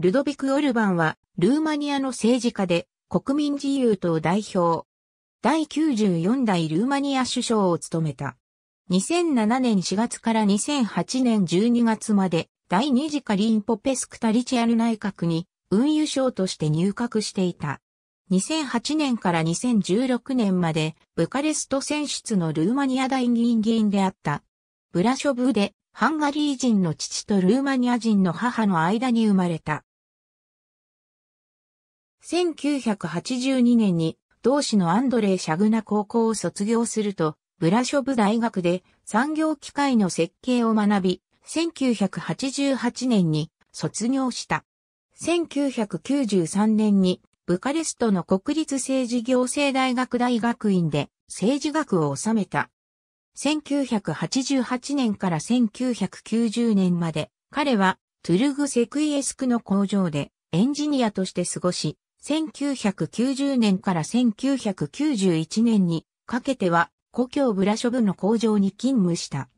ルドビク・オルバンは、ルーマニアの政治家で、国民自由党代表。第94代ルーマニア首相を務めた。2007年4月から2008年12月まで、第二次カリンポペスクタリチアル内閣に、運輸省として入閣していた。2008年から2016年まで、ブカレスト選出のルーマニア大議員議員であった。ブラショブで、ハンガリー人の父とルーマニア人の母の間に生まれた。1982年に同志のアンドレイ・シャグナ高校を卒業すると、ブラショブ大学で産業機械の設計を学び、1988年に卒業した。1993年にブカレストの国立政治行政大学大学院で政治学を収めた。1988年から1990年まで彼はトゥルグセクイエスクの工場でエンジニアとして過ごし、1990年から1991年にかけては故郷ブラショブの工場に勤務した。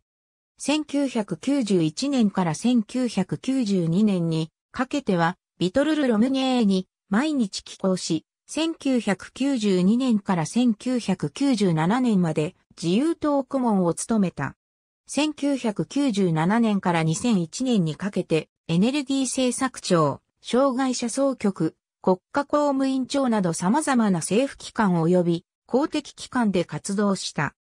1991年から1992年にかけてはビトルル・ロムニエーに毎日寄港し、1992年から1997年まで自由党顧問を務めた。1997年から2001年にかけてエネルギー政策庁、障害者総局、国家公務員庁など様々な政府機関及び公的機関で活動した。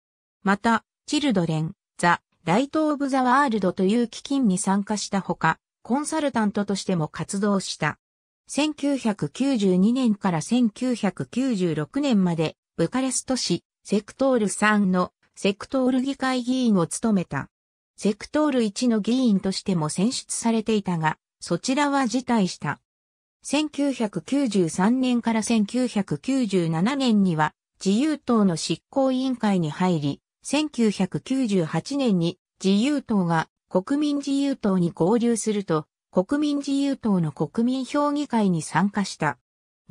また、チルドレン、ザ・ライト・オブ・ザ・ワールドという基金に参加したほか、コンサルタントとしても活動した。1992年から1996年まで、ブカレスト市、セクトール3のセクトール議会議員を務めた。セクトール1の議員としても選出されていたが、そちらは辞退した。1993年から1997年には自由党の執行委員会に入り、1998年に自由党が国民自由党に合流すると、国民自由党の国民評議会に参加した。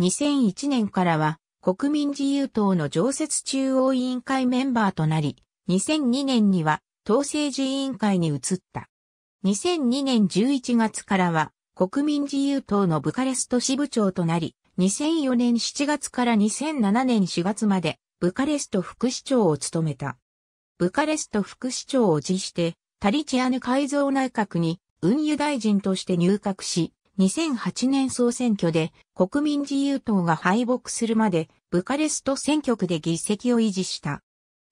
2001年からは国民自由党の常設中央委員会メンバーとなり、2002年には党政治委員会に移った。2002年11月からは国民自由党のブカレスト支部長となり、2004年7月から2007年4月まで、ブカレスト副市長を務めた。ブカレスト副市長を辞して、タリチアヌ改造内閣に運輸大臣として入閣し、2008年総選挙で国民自由党が敗北するまでブカレスト選挙区で議席を維持した。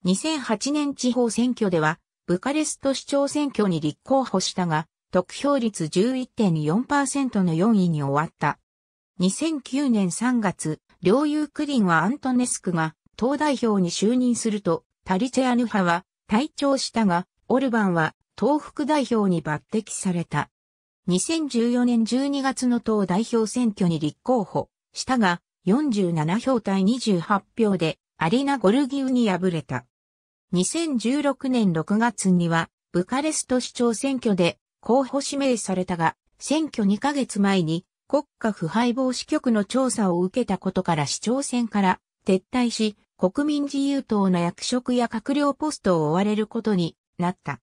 2008年地方選挙ではブカレスト市長選挙に立候補したが、得票率11.4%の4位に終わった。2009年3月、両友クリンはアントネスクが党代表に就任すると、タリチェアヌ派は退庁したが、オルバンは党副代表に抜擢された。2014年12月の党代表選挙に立候補したが、47票対28票でアリナ・ゴルギウに敗れた。2016年6月にはブカレスト市長選挙で候補指名されたが、選挙2ヶ月前に国家腐敗防止局の調査を受けたことから市長選から撤退し、国民自由党の役職や閣僚ポストを追われることになった。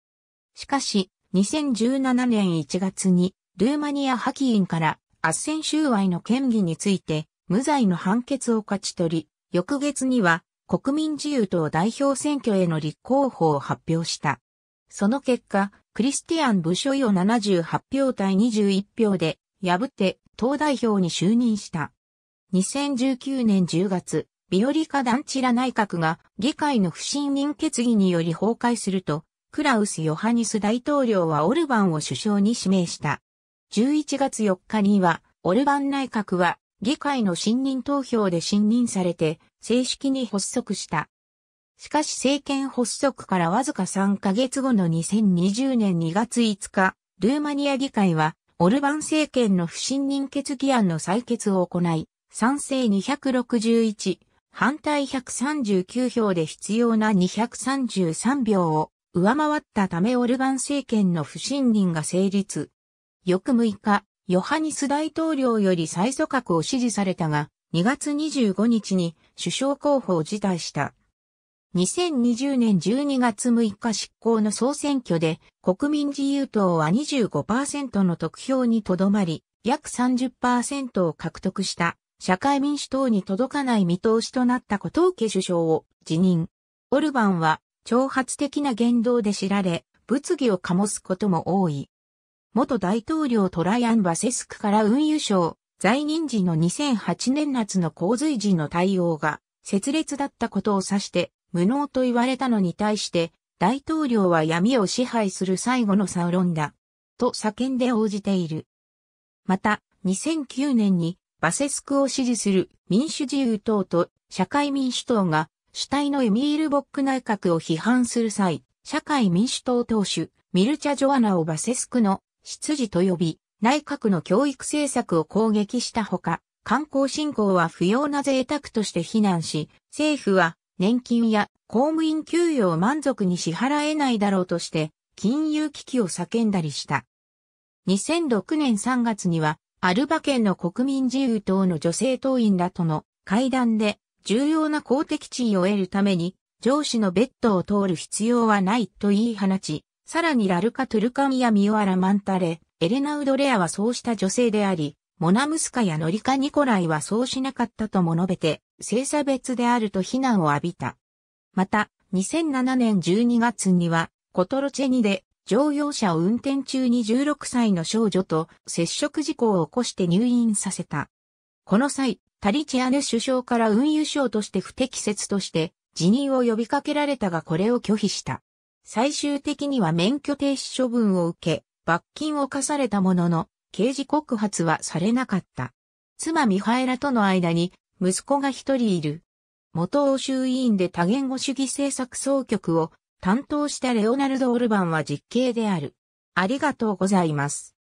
しかし、2017年1月にルーマニア破棄員から斡旋収賄の権利について無罪の判決を勝ち取り、翌月には国民自由党代表選挙への立候補を発表した。その結果、クリスティアン・ブショイを78票対21票で破って党代表に就任した。2019年10月、ビオリカ・ダンチラ内閣が議会の不信任決議により崩壊すると、クラウス・ヨハニス大統領はオルバンを首相に指名した。11月4日には、オルバン内閣は議会の信任投票で信任されて正式に発足した。しかし政権発足からわずか3ヶ月後の2020年2月5日、ルーマニア議会は、オルバン政権の不信任決議案の採決を行い、賛成261、反対139票で必要な233票を上回ったためオルバン政権の不信任が成立。翌6日、ヨハニス大統領より再組閣を指示されたが、2月25日に首相候補を辞退した。2020年12月6日執行の総選挙で国民自由党は25%の得票にとどまり、約30%を獲得した社会民主党に届かない見通しとなったことを受け首相を辞任。オルバンは挑発的な言動で知られ、物議を醸すことも多い。元大統領トライアン・バセスクから運輸省、在任時の2008年夏の洪水時の対応が、拙劣だったことを指して、無能と言われたのに対して、大統領は闇を支配する最後のサウロンだ。と叫んで応じている。また、2009年にバセスクを支持する民主自由党と社会民主党が主体のエミール・ボック内閣を批判する際、社会民主党党首、ミルチャ・ジョアナをバセスクの執事と呼び、内閣の教育政策を攻撃したほか、観光振興は不要な贅沢として非難し、政府は年金や公務員給与を満足に支払えないだろうとして、金融危機を叫んだりした。2006年3月には、アルバ県の国民自由党の女性党員らとの会談で、重要な公的地位を得るために、上司のベッドを通る必要はないと言い放ち、さらにラルカ・トゥルカミやミオアラ・マンタレ、エレナウド・レアはそうした女性であり、モナムスカやノリカ・ニコライはそうしなかったとも述べて、性差別であると非難を浴びた。また、2007年12月には、コトロチェニで乗用車を運転中に16歳の少女と接触事故を起こして入院させた。この際、タリチアヌ首相から運輸省として不適切として辞任を呼びかけられたがこれを拒否した。最終的には免許停止処分を受け、罰金を課されたものの、刑事告発はされなかった。妻ミハエラとの間に息子が一人いる。元欧州委員で多言語主義政策総局を担当したレオナルド・オルバンは実刑である。ありがとうございます。